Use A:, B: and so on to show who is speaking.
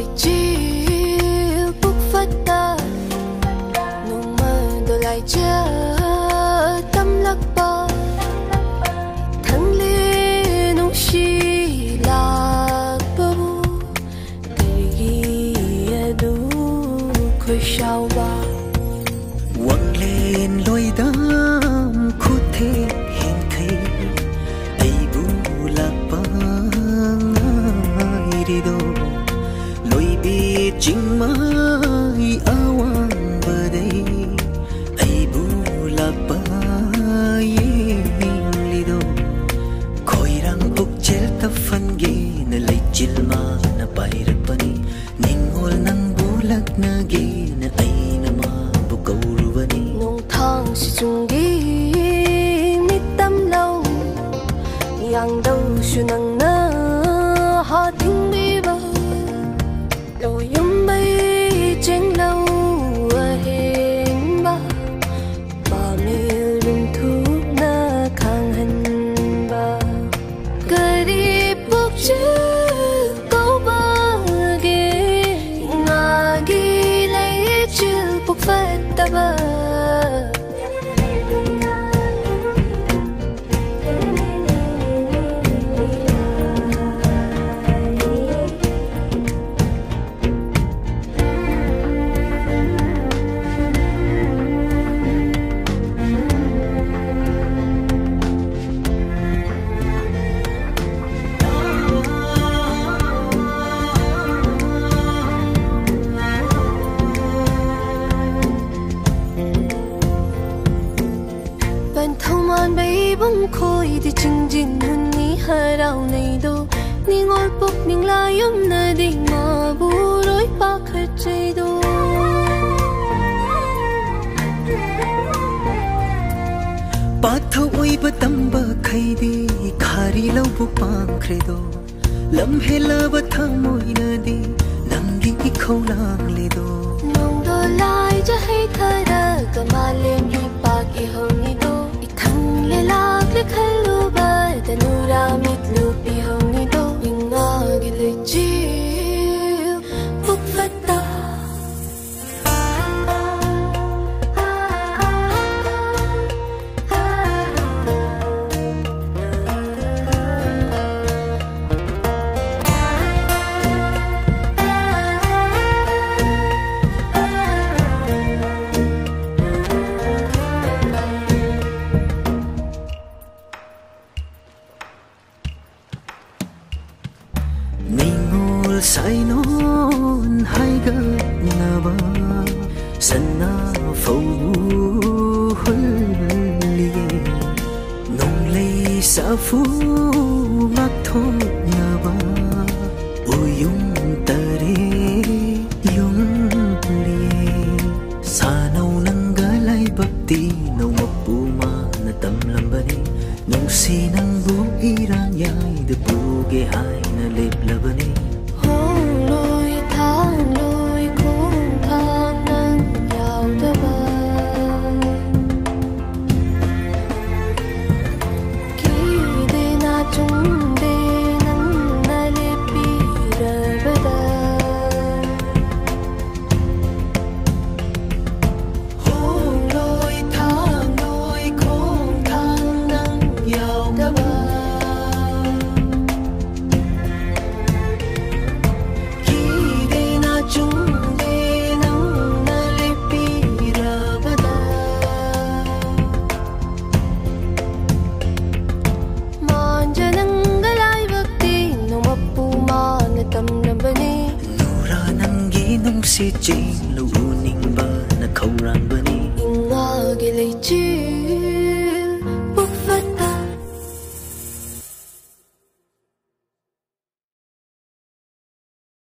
A: kecil Puk lại chưa tâm lắc Tam lakpa Thang le nung shi lakpa bu Tari adu khơi shao ba.
B: lời bi chính mới ao
A: 但被崩溃的情节换你害到你都，你爱搏命拉音那的麻布来把佢制度。
B: ಪಾಥ ಒಯ್ಬ ತಂಬ ಖೈದಿ ಖಾರಿ ಲವ್ ಪಾಂಖ್ರೆದೋ ಲಂ ಹೆಲವ ಥಮೊಯ್ನದಿ ನಂಗಿ ಇಖೌಲಾಂಗ್ಲೆದೋ
A: ನೊಂದೋ ಲಾಯ್ ಜಹೈ ಥರಕ್
B: hayganaba sanna fawbu hulli nonglei safu mathonaba uyum tare yumli sanau nangalai bhakti nau mappu mana tamlambani nungsi nangbu irang yai de bu ge hai 是正路。